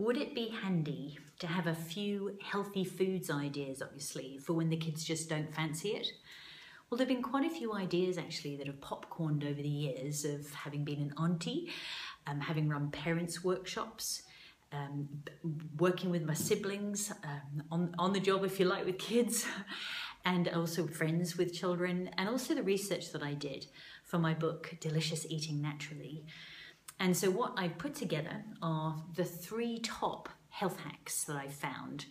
Would it be handy to have a few healthy foods ideas sleeve for when the kids just don't fancy it? Well, there have been quite a few ideas actually that have popcorned over the years of having been an auntie, um, having run parents' workshops, um, working with my siblings um, on, on the job, if you like, with kids, and also friends with children, and also the research that I did for my book, Delicious Eating Naturally. And so, what I put together are the three top health hacks that I've found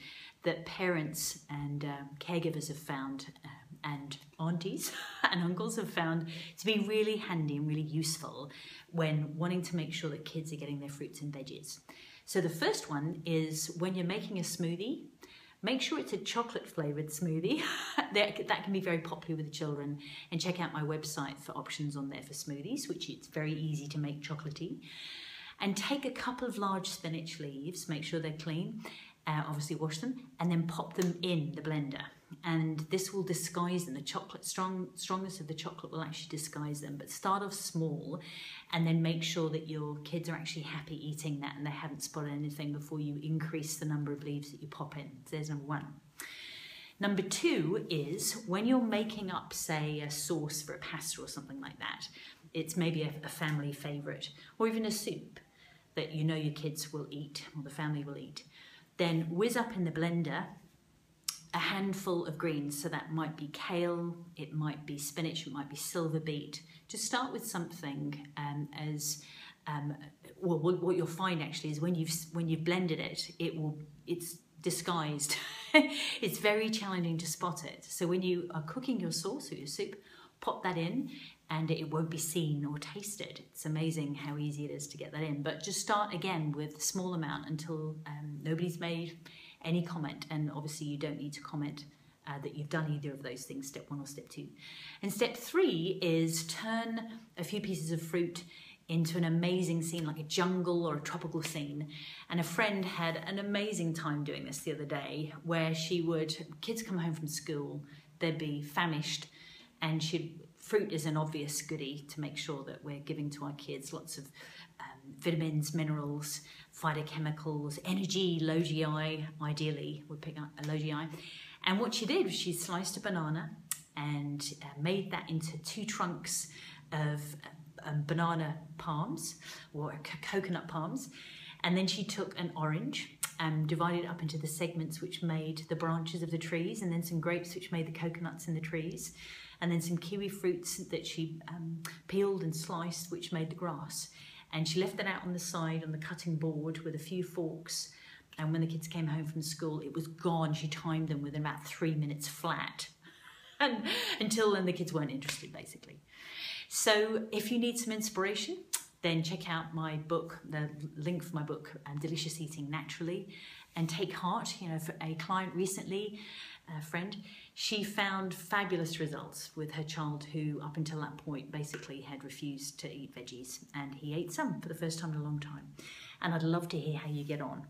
that parents and um, caregivers have found, um, and aunties and uncles have found to be really handy and really useful when wanting to make sure that kids are getting their fruits and veggies. So, the first one is when you're making a smoothie, Make sure it's a chocolate flavoured smoothie. that, that can be very popular with the children. And check out my website for options on there for smoothies, which it's very easy to make chocolatey. And take a couple of large spinach leaves, make sure they're clean, uh, obviously wash them, and then pop them in the blender and this will disguise them. The chocolate, strong, strongness of the chocolate will actually disguise them. But start off small and then make sure that your kids are actually happy eating that and they haven't spotted anything before you increase the number of leaves that you pop in. So there's number one. Number two is when you're making up, say, a sauce for a pasta or something like that, it's maybe a, a family favourite or even a soup that you know your kids will eat or the family will eat, then whiz up in the blender a handful of greens. So that might be kale, it might be spinach, it might be silver beet. Just start with something um, as um, well, what you'll find actually is when you've when you've blended it, it will it's disguised. it's very challenging to spot it. So when you are cooking your sauce or your soup, pop that in and it won't be seen or tasted. It's amazing how easy it is to get that in. But just start again with a small amount until um, nobody's made any comment, and obviously you don't need to comment uh, that you've done either of those things, step one or step two. And step three is turn a few pieces of fruit into an amazing scene, like a jungle or a tropical scene. And a friend had an amazing time doing this the other day, where she would, kids come home from school, they'd be famished, and she'd, fruit is an obvious goodie to make sure that we're giving to our kids lots of um, vitamins, minerals, phytochemicals, energy, low GI, ideally, would pick up a low GI. And what she did was she sliced a banana and uh, made that into two trunks of um, banana palms or coconut palms. And then she took an orange and divided up into the segments which made the branches of the trees, and then some grapes which made the coconuts in the trees, and then some kiwi fruits that she um, peeled and sliced, which made the grass. And she left it out on the side on the cutting board with a few forks and when the kids came home from school it was gone. She timed them within about three minutes flat. And until then the kids weren't interested basically. So if you need some inspiration then check out my book the link for my book um, delicious eating naturally and take heart you know for a client recently a friend she found fabulous results with her child who, up until that point, basically had refused to eat veggies, and he ate some for the first time in a long time. And I'd love to hear how you get on.